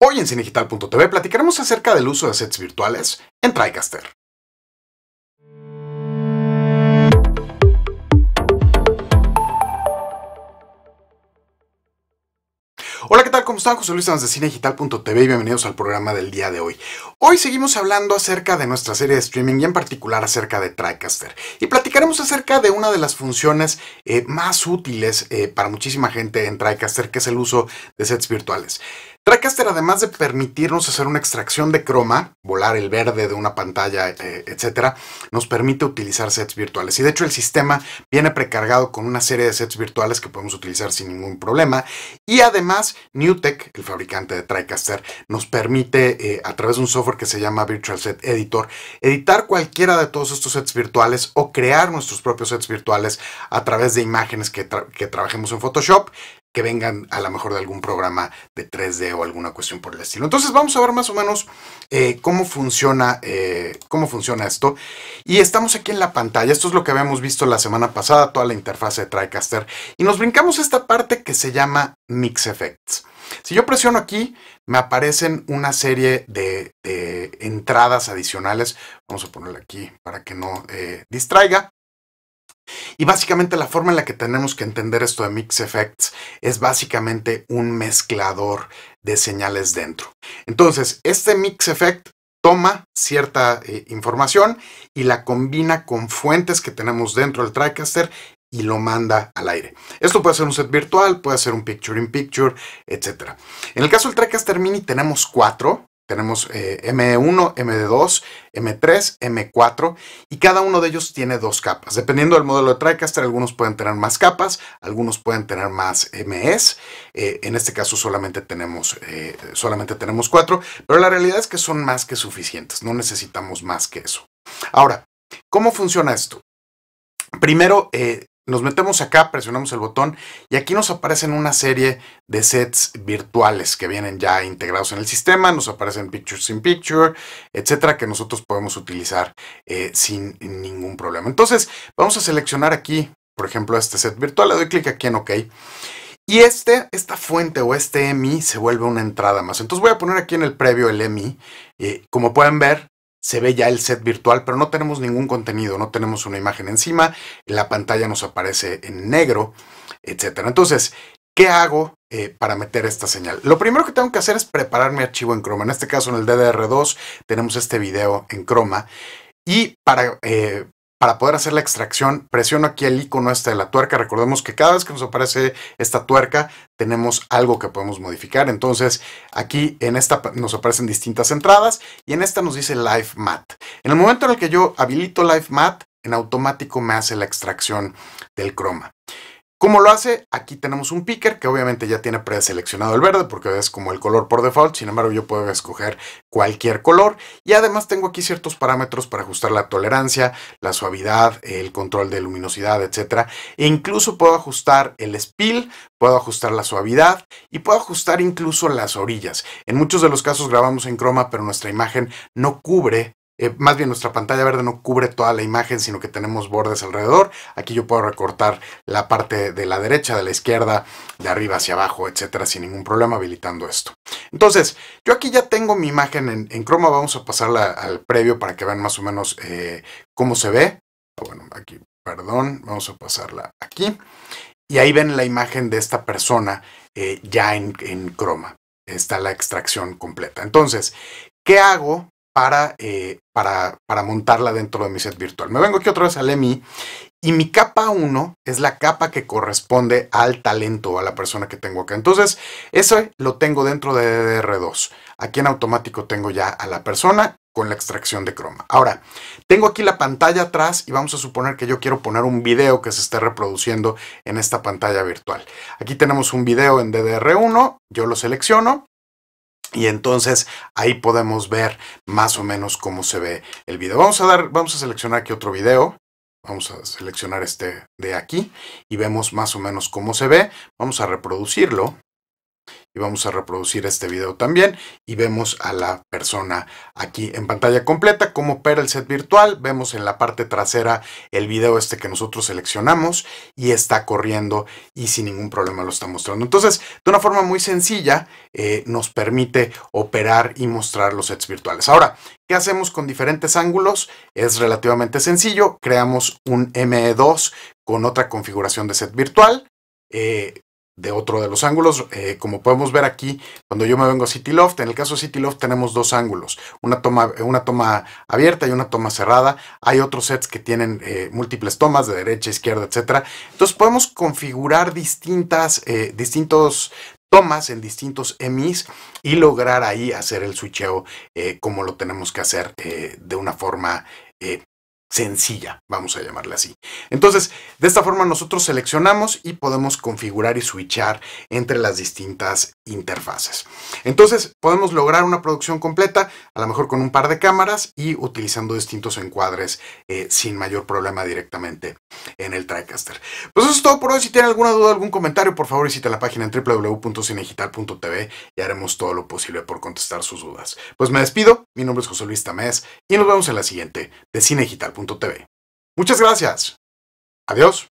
Hoy en Cinedigital.tv platicaremos acerca del uso de sets virtuales en TriCaster. Hola, ¿qué tal? ¿Cómo están? José Luis de Cinedigital.tv y bienvenidos al programa del día de hoy. Hoy seguimos hablando acerca de nuestra serie de streaming y en particular acerca de TriCaster. Y platicaremos acerca de una de las funciones eh, más útiles eh, para muchísima gente en TriCaster, que es el uso de sets virtuales. TriCaster, además de permitirnos hacer una extracción de croma, volar el verde de una pantalla, eh, etcétera, nos permite utilizar sets virtuales. Y de hecho, el sistema viene precargado con una serie de sets virtuales que podemos utilizar sin ningún problema. Y además, Newtek, el fabricante de TriCaster, nos permite, eh, a través de un software que se llama Virtual Set Editor, editar cualquiera de todos estos sets virtuales o crear nuestros propios sets virtuales a través de imágenes que, que trabajemos en Photoshop que vengan a lo mejor de algún programa de 3D o alguna cuestión por el estilo. Entonces vamos a ver más o menos eh, cómo, funciona, eh, cómo funciona esto. Y estamos aquí en la pantalla. Esto es lo que habíamos visto la semana pasada, toda la interfaz de TriCaster. Y nos brincamos esta parte que se llama Mix Effects. Si yo presiono aquí, me aparecen una serie de, entradas adicionales. Vamos a ponerle aquí para que no eh, distraiga. Y básicamente la forma en la que tenemos que entender esto de Mix Effects es básicamente un mezclador de señales dentro. Entonces, este Mix Effect toma cierta eh, información y la combina con fuentes que tenemos dentro del TriCaster y lo manda al aire. Esto puede ser un set virtual, puede ser un picture in picture, etc. En el caso del TriCaster Mini tenemos cuatro. Tenemos M1, M2, M3, M4 y cada uno de ellos tiene dos capas. Dependiendo del modelo de TriCaster, algunos pueden tener más capas, algunos pueden tener más MS. Eh, en este caso solamente tenemos, eh, solamente tenemos cuatro, pero la realidad es que son más que suficientes, no necesitamos más que eso. Ahora, ¿cómo funciona esto? Primero, eh, nos metemos acá, presionamos el botón y aquí nos aparecen una serie de sets virtuales que vienen ya integrados en el sistema, nos aparecen Pictures in Picture, etcétera, que nosotros podemos utilizar eh, sin ningún problema. Entonces, vamos a seleccionar aquí, por ejemplo, este set virtual, le doy clic aquí en OK. Y este, esta fuente o este EMI se vuelve una entrada más. Entonces voy a poner aquí en el previo el EMI. Eh, como pueden ver, se ve ya el set virtual, pero no tenemos ningún contenido, no tenemos una imagen encima, la pantalla nos aparece en negro, etc. Entonces, ¿qué hago eh, para meter esta señal? Lo primero que tengo que hacer es preparar mi archivo en Chroma. En este caso, en el DDR2, tenemos este video en Chroma. Y para, eh, para poder hacer la extracción, presiono aquí el icono este de la tuerca. Recordemos que cada vez que nos aparece esta tuerca, tenemos algo que podemos modificar. Entonces, aquí en esta nos aparecen distintas entradas y en esta nos dice Live Mat. En el momento en el que yo habilito Live Mat, en automático me hace la extracción del croma. ¿Cómo lo hace? Aquí tenemos un picker que obviamente ya tiene preseleccionado el verde porque es como el color por default. Sin embargo, yo puedo escoger cualquier color. Y además tengo aquí ciertos parámetros para ajustar la tolerancia, la suavidad, el control de luminosidad, etc. E incluso puedo ajustar el spill, puedo ajustar la suavidad y puedo ajustar incluso las orillas. En muchos de los casos grabamos en croma, pero nuestra imagen no cubre eh, más bien nuestra pantalla verde no cubre toda la imagen, sino que tenemos bordes alrededor. Aquí yo puedo recortar la parte de la derecha, de la izquierda, de arriba hacia abajo, etcétera, sin ningún problema habilitando esto. Entonces, yo aquí ya tengo mi imagen en, en Chroma. Vamos a pasarla al previo para que vean más o menos eh, cómo se ve. Bueno, aquí, perdón, vamos a pasarla aquí. Y ahí ven la imagen de esta persona eh, ya en, en Chroma. Está la extracción completa. Entonces, ¿qué hago para, eh, para, para, montarla dentro de mi set virtual. Me vengo aquí otra vez al EMI y mi capa 1 es la capa que corresponde al talento a la persona que tengo acá. Entonces, eso lo tengo dentro de DDR2. Aquí en automático tengo ya a la persona con la extracción de croma. Ahora, tengo aquí la pantalla atrás y vamos a suponer que yo quiero poner un video que se esté reproduciendo en esta pantalla virtual. Aquí tenemos un video en DDR1, yo lo selecciono y entonces ahí podemos ver más o menos cómo se ve el video. Vamos a dar, vamos a seleccionar aquí otro video. Vamos a seleccionar este de aquí y vemos más o menos cómo se ve. Vamos a reproducirlo y vamos a reproducir este video también y vemos a la persona aquí en pantalla completa cómo opera el set virtual. Vemos en la parte trasera el video este que nosotros seleccionamos y está corriendo y sin ningún problema lo está mostrando. Entonces, de una forma muy sencilla, eh, nos permite operar y mostrar los sets virtuales. Ahora, ¿qué hacemos con diferentes ángulos? Es relativamente sencillo. Creamos un ME2 con otra configuración de set virtual. Eh, de otro de los ángulos. Eh, como podemos ver aquí, cuando yo me vengo a City Loft, en el caso de City Loft tenemos dos ángulos, una toma, una toma abierta y una toma cerrada. Hay otros sets que tienen eh, múltiples tomas de derecha, izquierda, etc. Entonces podemos configurar distintas, eh, distintos tomas en distintos emis y lograr ahí hacer el switcheo como lo tenemos que hacer de una forma sencilla, vamos a llamarle así. Entonces, de esta forma nosotros seleccionamos y podemos configurar y switchar entre las distintas interfaces. Entonces, podemos lograr una producción completa, a lo mejor con un par de cámaras y utilizando distintos encuadres eh, sin mayor problema directamente en el TriCaster. Pues eso es todo por hoy. Si tienen alguna duda, algún comentario, por favor visita la página en www.cinegital.tv y haremos todo lo posible por contestar sus dudas. Pues me despido, mi nombre es José Luis Tamés y nos vemos en la siguiente de cinegital.tv. Muchas gracias. Adiós.